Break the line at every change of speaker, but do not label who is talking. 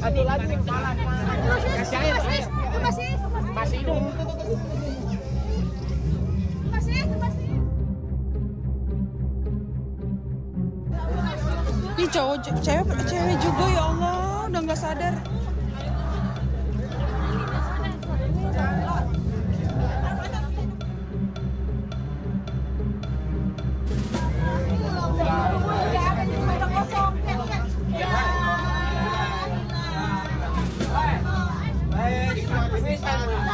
Satu lagi. Kasih air.
Masih, masih,
Masih hidup.
masih, masih.
Ih cowok, cewek, cewek juga ya Allah, udah nggak sadar. every time.